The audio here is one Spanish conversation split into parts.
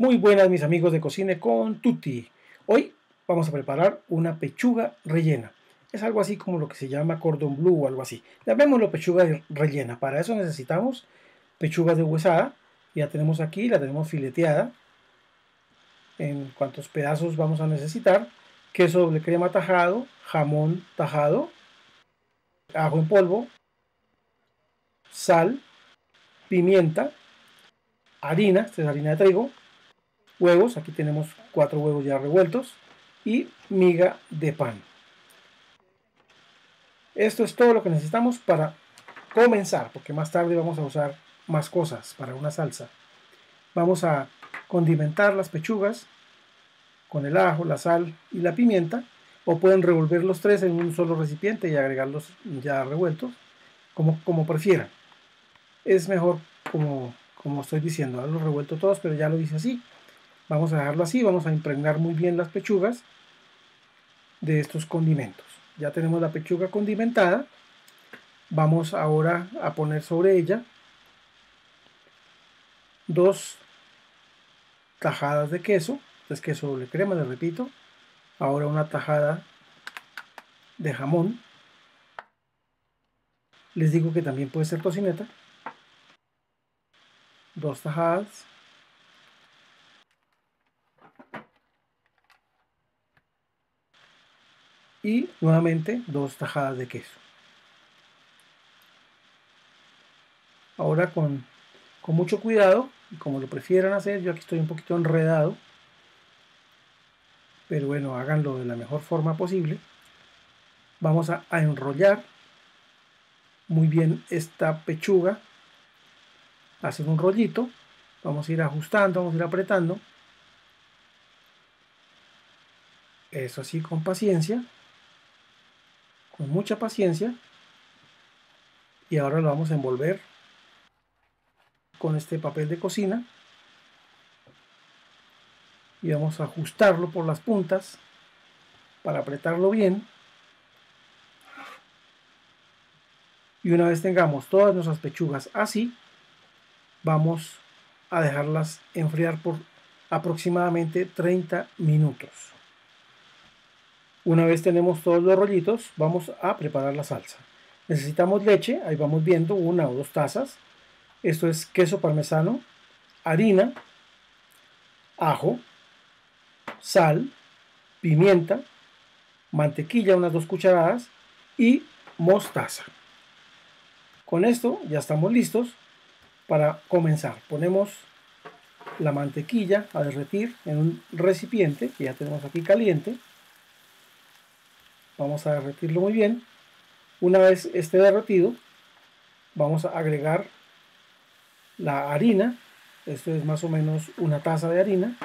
Muy buenas mis amigos de Cocine con Tutti. Hoy vamos a preparar una pechuga rellena. Es algo así como lo que se llama cordon bleu o algo así. Llamémoslo pechuga rellena. Para eso necesitamos pechuga de huesada. Ya tenemos aquí, la tenemos fileteada. En cuántos pedazos vamos a necesitar. Queso doble crema tajado, jamón tajado, ajo en polvo, sal, pimienta, harina, esta es harina de trigo, huevos, aquí tenemos cuatro huevos ya revueltos, y miga de pan. Esto es todo lo que necesitamos para comenzar, porque más tarde vamos a usar más cosas para una salsa. Vamos a condimentar las pechugas con el ajo, la sal y la pimienta, o pueden revolver los tres en un solo recipiente y agregarlos ya revueltos, como, como prefieran. Es mejor como, como estoy diciendo, los revuelto todos, pero ya lo dice así. Vamos a dejarlo así, vamos a impregnar muy bien las pechugas de estos condimentos. Ya tenemos la pechuga condimentada. Vamos ahora a poner sobre ella dos tajadas de queso. es queso doble crema, les repito. Ahora una tajada de jamón. Les digo que también puede ser tocineta. Dos tajadas. Y nuevamente dos tajadas de queso. Ahora con, con mucho cuidado, como lo prefieran hacer, yo aquí estoy un poquito enredado, pero bueno, háganlo de la mejor forma posible. Vamos a, a enrollar muy bien esta pechuga, hacer un rollito, vamos a ir ajustando, vamos a ir apretando. Eso así con paciencia con mucha paciencia. Y ahora lo vamos a envolver con este papel de cocina. Y vamos a ajustarlo por las puntas para apretarlo bien. Y una vez tengamos todas nuestras pechugas así vamos a dejarlas enfriar por aproximadamente 30 minutos una vez tenemos todos los rollitos, vamos a preparar la salsa. Necesitamos leche, ahí vamos viendo, una o dos tazas. Esto es queso parmesano, harina, ajo, sal, pimienta, mantequilla, unas dos cucharadas y mostaza. Con esto ya estamos listos para comenzar. Ponemos la mantequilla a derretir en un recipiente que ya tenemos aquí caliente. Vamos a derretirlo muy bien. Una vez esté derretido, vamos a agregar la harina. Esto es más o menos una taza de harina.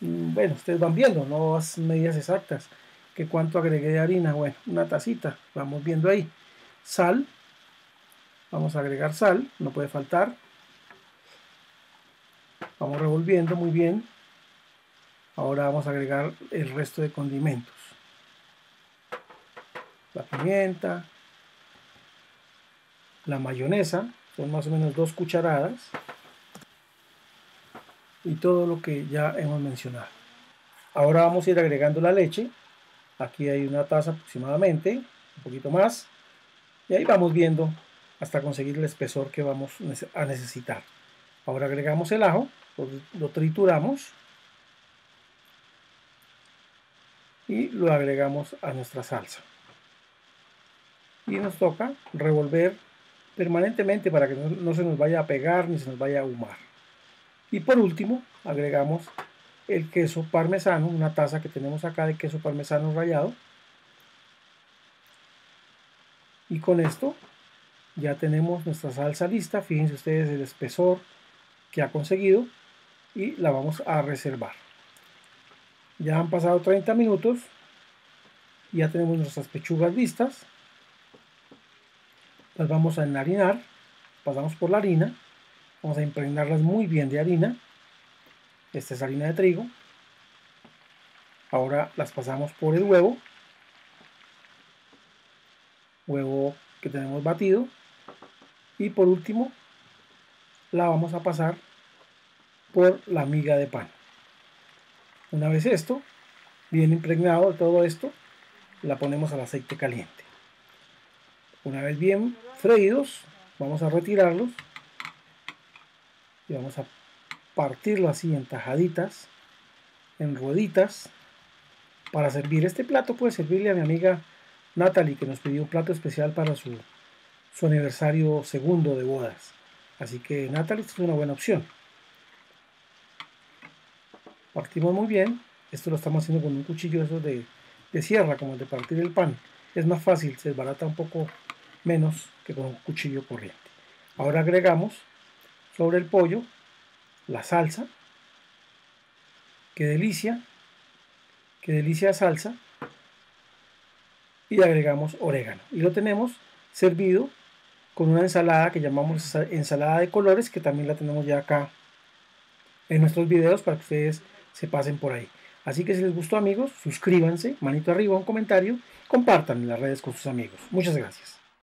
Mm, bueno, ustedes van viendo, no las medidas exactas. que cuánto agregué de harina? Bueno, una tacita, vamos viendo ahí. Sal, vamos a agregar sal, no puede faltar. Vamos revolviendo muy bien. Ahora vamos a agregar el resto de condimentos. La pimienta, la mayonesa, son más o menos dos cucharadas. Y todo lo que ya hemos mencionado. Ahora vamos a ir agregando la leche. Aquí hay una taza aproximadamente, un poquito más. Y ahí vamos viendo hasta conseguir el espesor que vamos a necesitar. Ahora agregamos el ajo, lo trituramos y lo agregamos a nuestra salsa. Y nos toca revolver permanentemente para que no, se nos vaya a pegar ni se nos vaya a ahumar. Y por último, agregamos el queso parmesano, una taza que tenemos acá de queso parmesano rallado. Y con esto ya tenemos nuestra salsa lista. Fíjense ustedes el espesor que ha conseguido y la vamos a reservar. Ya han pasado 30 minutos. Ya tenemos nuestras pechugas listas. Las vamos a enharinar. Pasamos por la harina. Vamos a impregnarlas muy bien de harina. Esta es harina de trigo. Ahora las pasamos por el huevo. Huevo que tenemos batido. Y por último, la vamos a pasar por la miga de pan. Una vez esto, bien impregnado todo esto, la ponemos al aceite caliente. Una vez bien freídos, vamos a retirarlos y vamos a partirlo así en tajaditas, en rueditas, para servir. Este plato puede servirle a mi amiga Natalie, que nos pidió un plato especial para su, su aniversario segundo de bodas. Así que Natalie es una buena opción. Partimos muy bien. Esto lo estamos haciendo con un cuchillo de, de sierra, como el de partir el pan. Es más fácil, se desbarata un poco menos que con un cuchillo corriente. Ahora agregamos sobre el pollo la salsa. Qué delicia, qué delicia salsa. Y agregamos orégano. Y lo tenemos servido con una ensalada que llamamos ensalada de colores, que también la tenemos ya acá en nuestros videos para que ustedes se pasen por ahí. Así que si les gustó amigos, suscríbanse, manito arriba, un comentario, compartan en las redes con sus amigos. Muchas gracias.